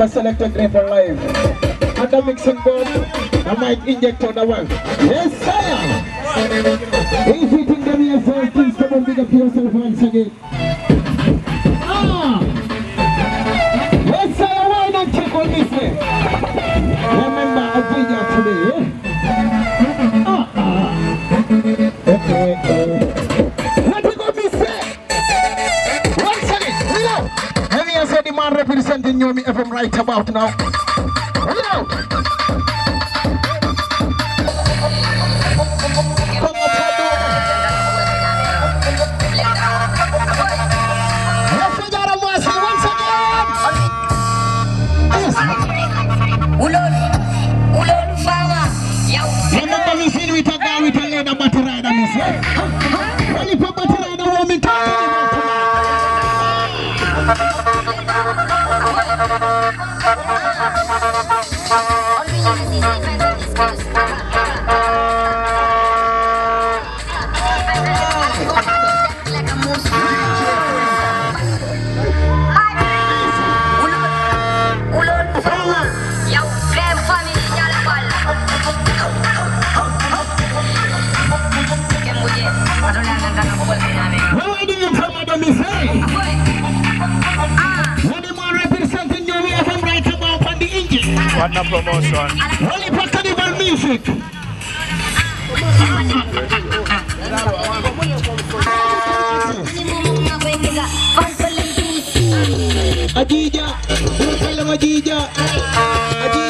Remember selected grade for live. And the mixing board, I might inject on the one. Yes, sire! If you think them yourself, please come and big up yourself once again. Ah! Yes, sire, why not check on this way? Remember, I did that today, representing Yomi FM right about now. Engine. Watna promotion. Only for carnival music. Adija, who tell them Adija? Adija,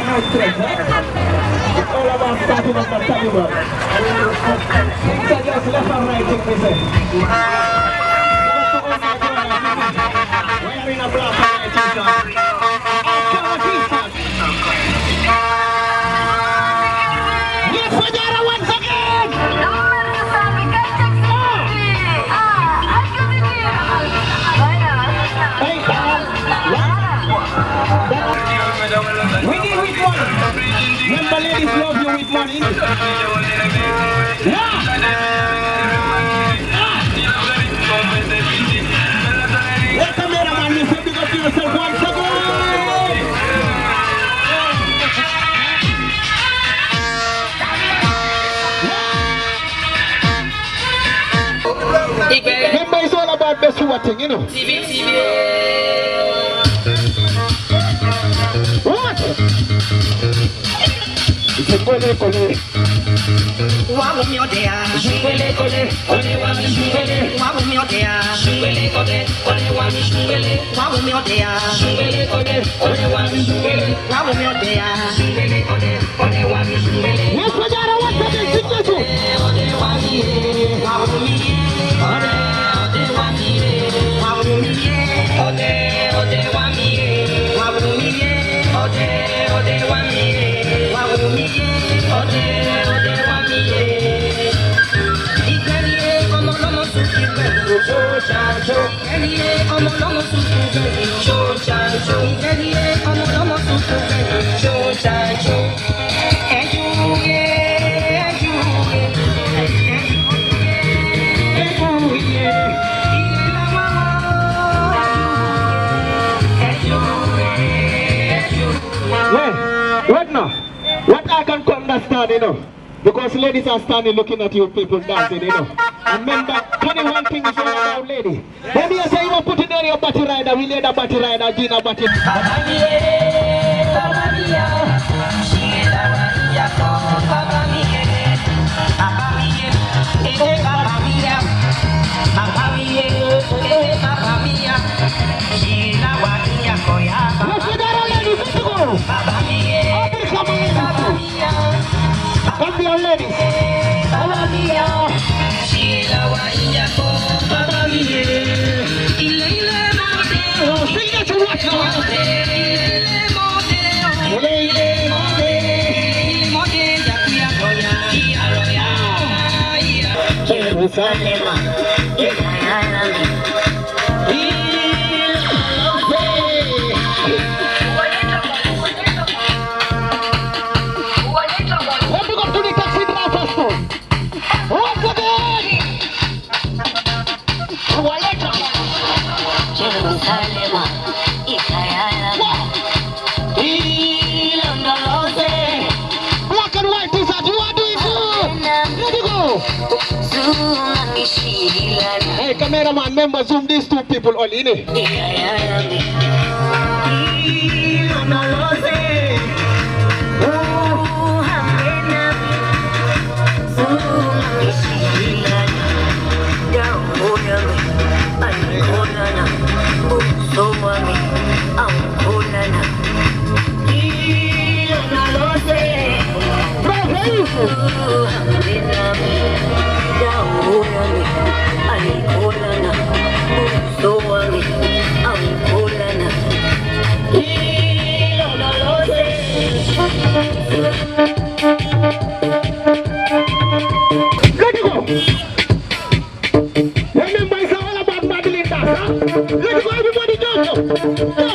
All about me say. We're in a. we need with money. Remember, ladies love you with money. Yeah. Let the man, you say, big up to yourself once again. Remember, it's all about best thing, you know. What? It's a cole, cole. wawumyotea shungele kole ole wami shungele wawumyotea shungele kole ole wami shungele wawumyotea shungele kole ole wami shungele wawumyotea shungele kole ole wami shungele Yes, Wajara, once again, sing this one. ole wami wawumie ole Yeah, what now? What I can understand, you know, because ladies are standing looking at you people dancing, you know. And remember, funny one thing is all about lady. When you say you put it on your body rider, we lay the body rider, Gina body. Let's go down, ladies, let's go. Oh, to watch now. Lady, Jerusalem. Cameraman, remember zoom these two people all in it. Let it go. Remember, it's all about Madeline dance, huh? Let it go, everybody jump. Jump.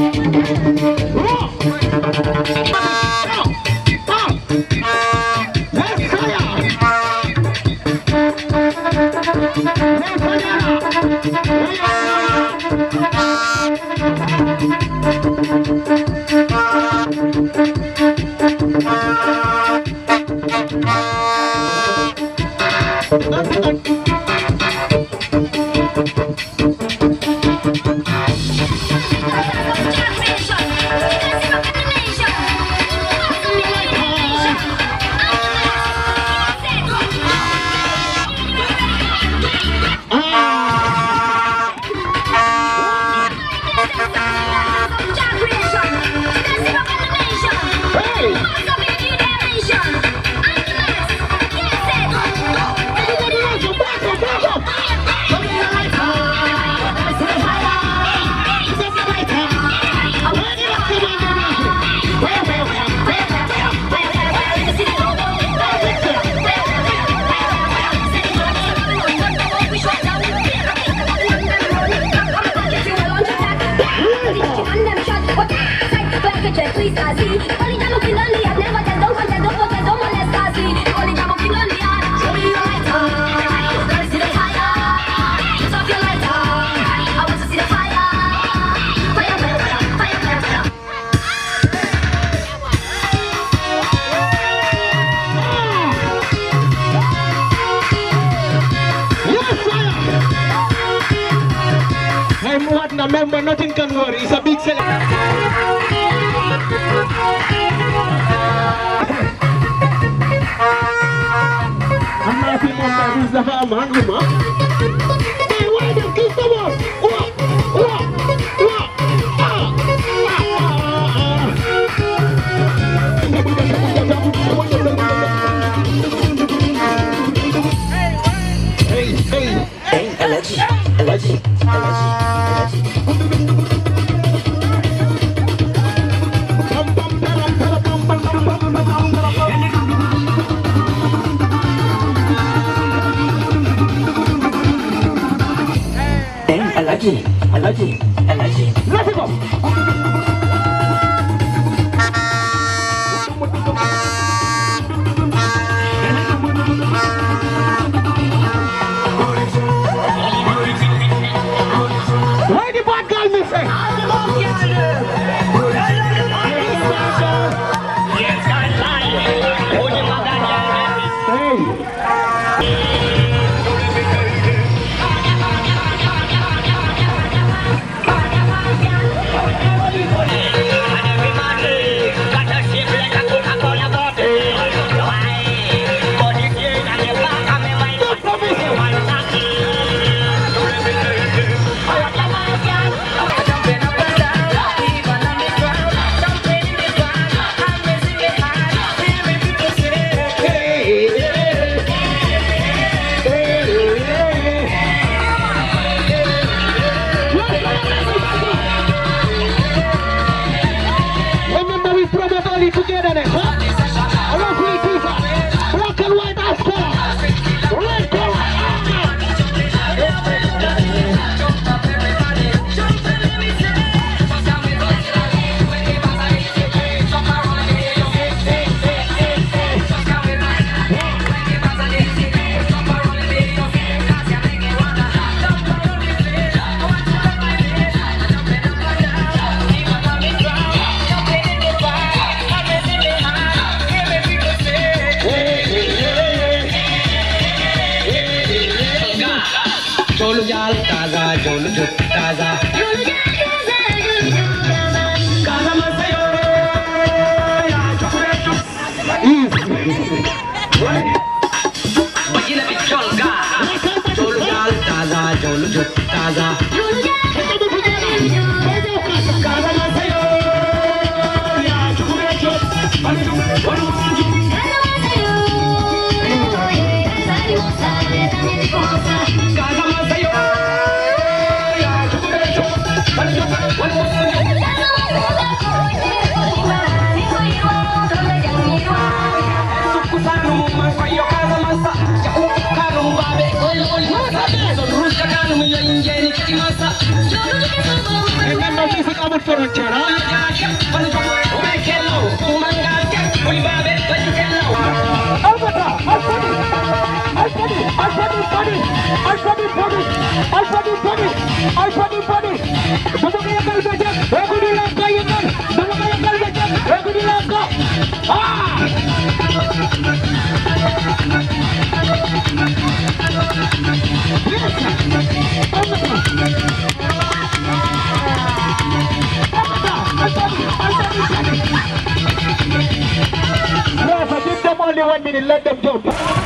Rock. Jump. I'm what, remember, nothing can worry. It's a big celebration. I'm not a man, I'm hungry, man. energy, energy, let it go. पर चढ़ा। Alpha D body alpha D body alpha D कल बेटे defending the let them jump.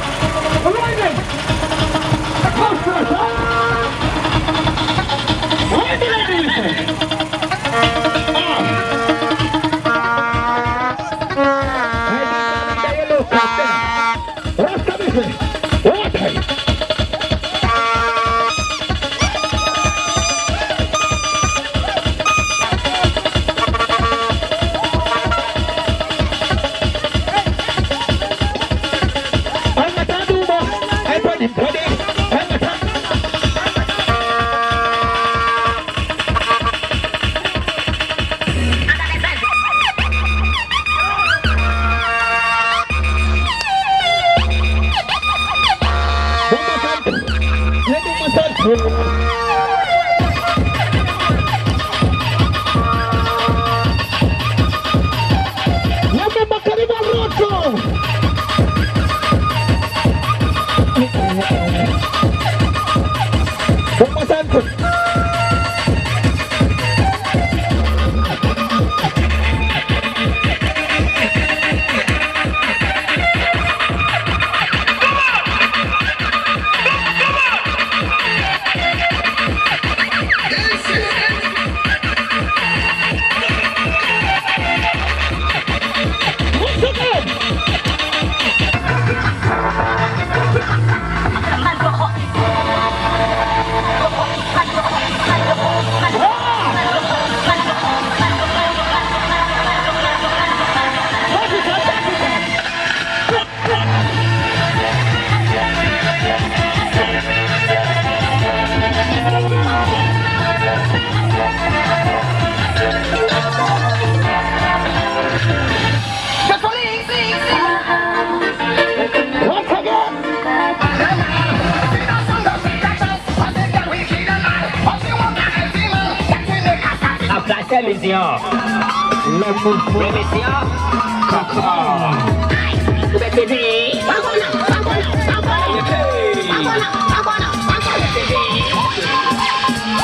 The fire. télévision. Let me see.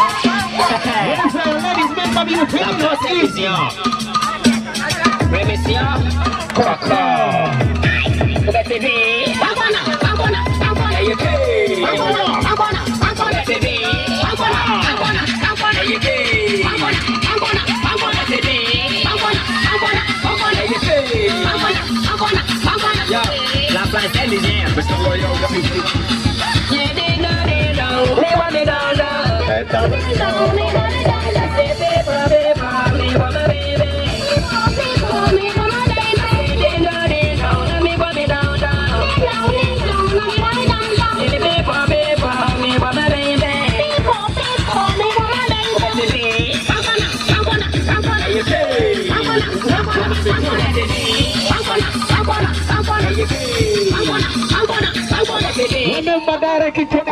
L'émission. Bébé. Yes, sir. Ladies, make up your La feelings. grosse télévision. Remember, the club.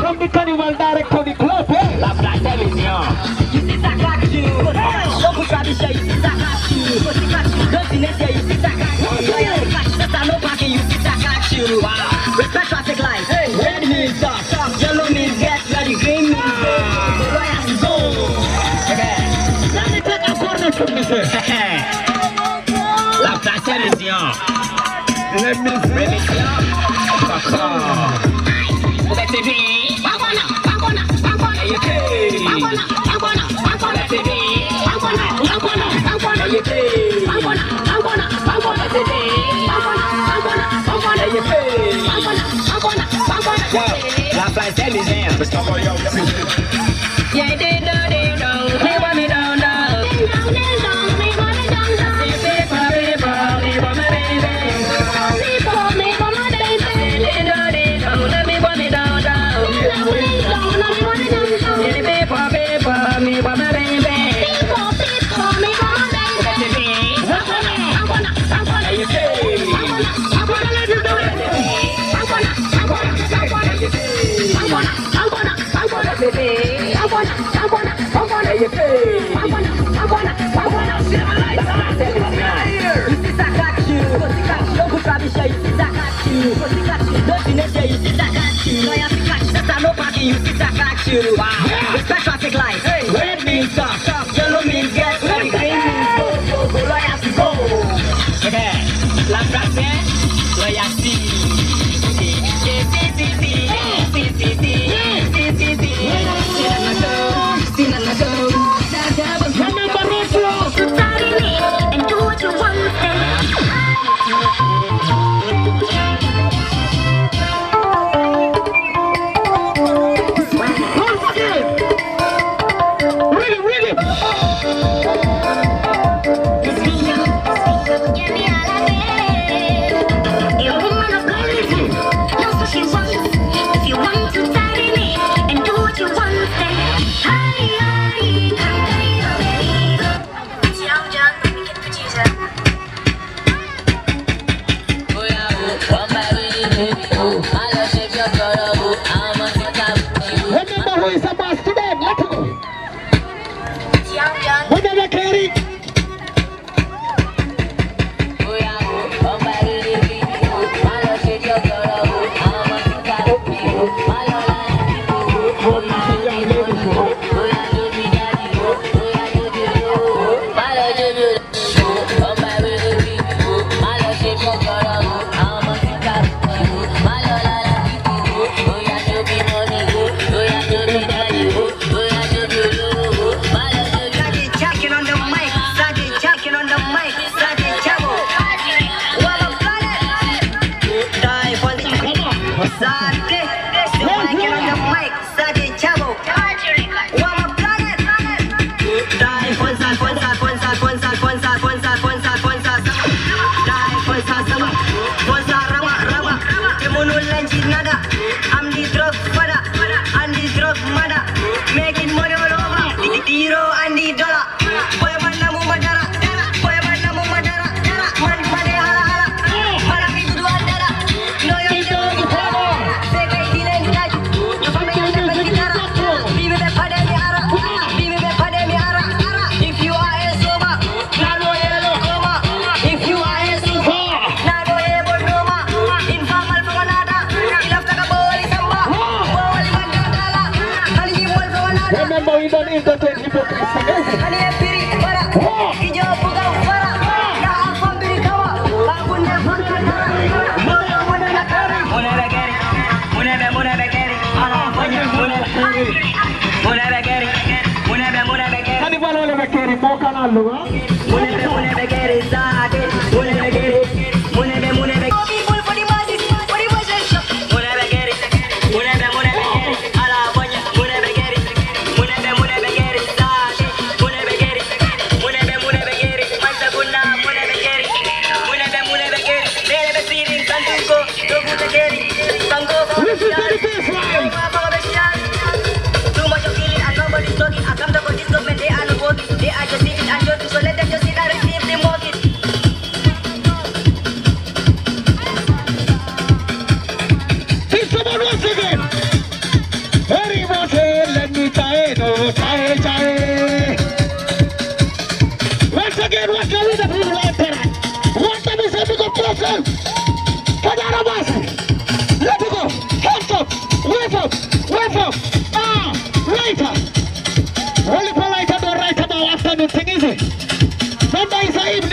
From the carnival, direct to the club. eh? La. You see that you. Don't you see that you. Don't you see that you. Oh, you see that you. Wow. Respect traffic. Hey, red means stop, stop. Yellow means get ready. Green means go. Go. Okay. Let me take a corner from this. eh? La. Let me see. La place télévision. Yeah, Respect traffic lights. Hey, red means Mama we don't entertain hypocrisy. Kanibala wale mekeri moka na lugha Banda Isaí Ibn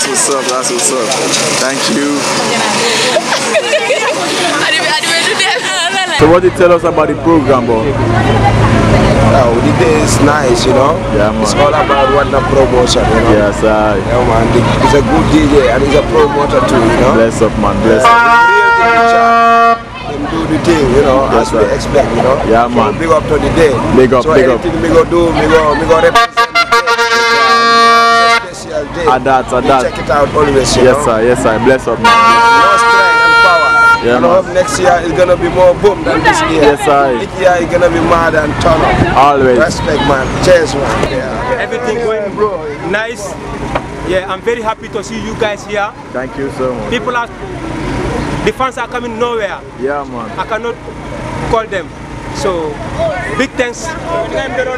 That's what's up. That's what's up. Thank you. adi bi adi bi du dem So what did you tell us about the program, bro? Oh, the day is nice, you know. Yeah, man. It's all about what the promotion, you know. Yes, I. Yeah, man. The- He's a good DJ and he's a promoter too, you know. Bless up, man. Bless up. Real Him do the thing, you know, Yes, as we expect, you know. Yeah, So man. big up to the day. Big up, so big up. anything me go do, me go, me go represent the day. Special. At that, at that. Check it out always, you Yes, know. sir. Yes, sir. Bless up, man. More strength and power. Yeah, and I hope next year is gonna be more boom than this year. Yes, sir. This year is gonna be mad and turn up. Always. Respect, man. Cheers, man. Yeah. everything going bro. nice. Yeah, I'm very happy to see you guys here. Thank you so much. People are, the fans are coming nowhere. Yeah, man. I cannot call them. So, big thanks.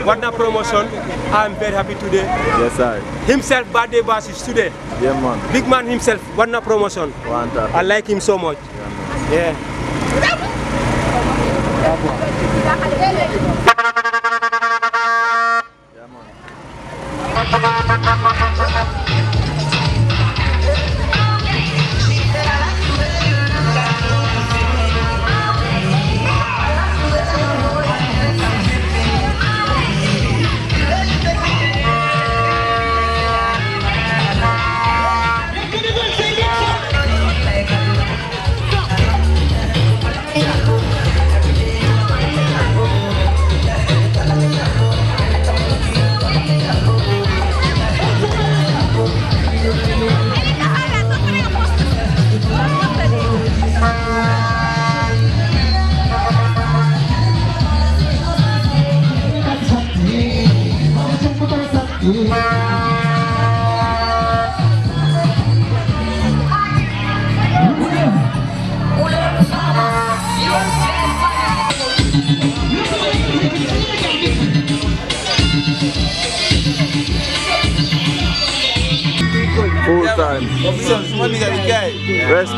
Watna promotion. I'm very happy today. Yes, I. Himself, birthday bash is today. Yeah, man. Big man himself, Watna promotion. Tap. I like him so much. Yeah. Full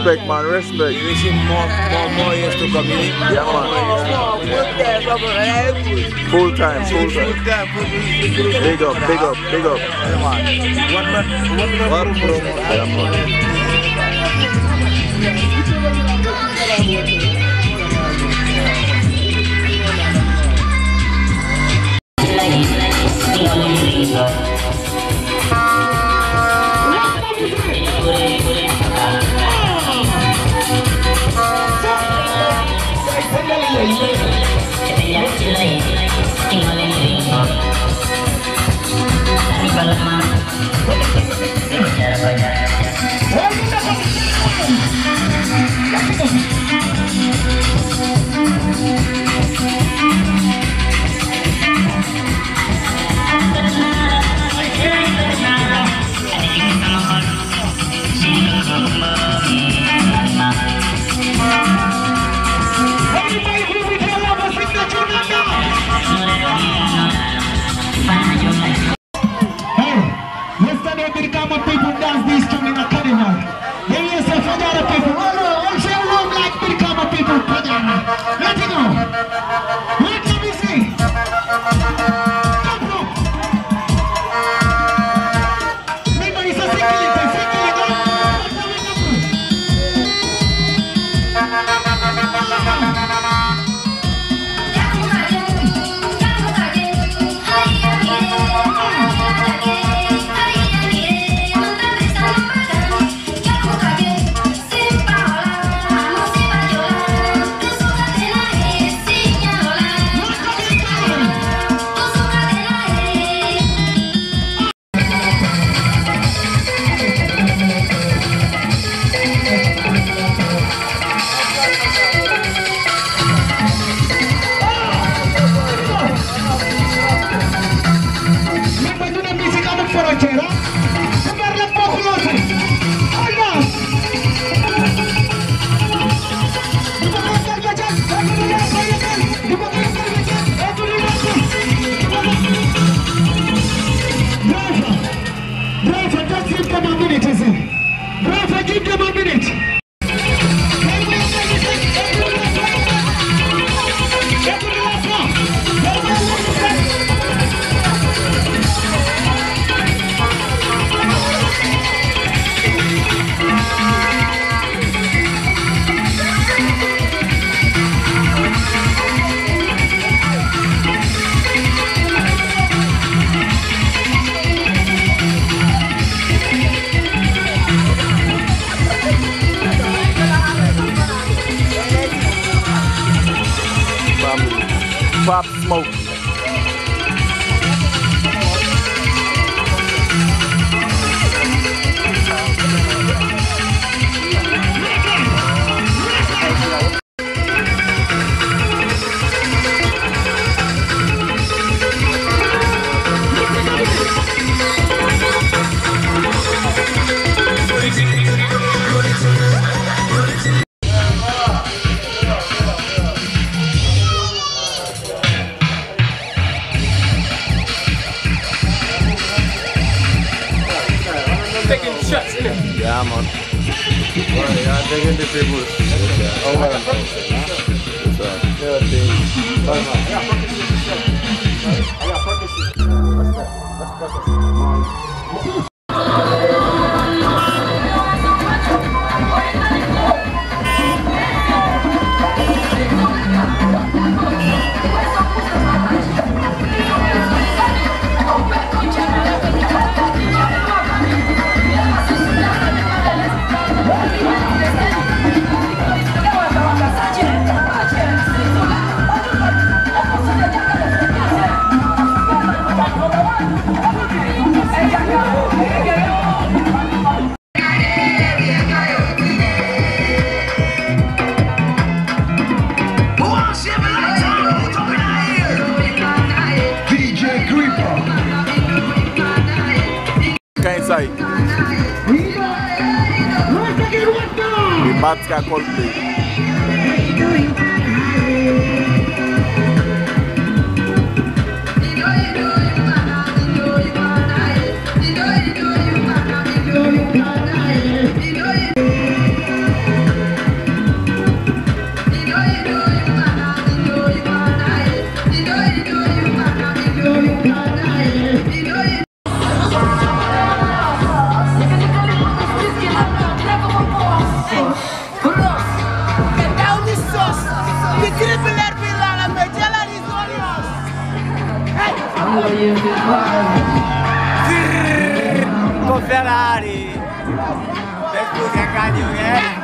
Respect, man. Respect. Wishing more, more, more years to come in. Yeah, man. Full time. Full time. Big up. Big up. Big up. Yeah, man. Everybody, here we go. Insight. The Bats Coldplay. Ferrari. Después de caño,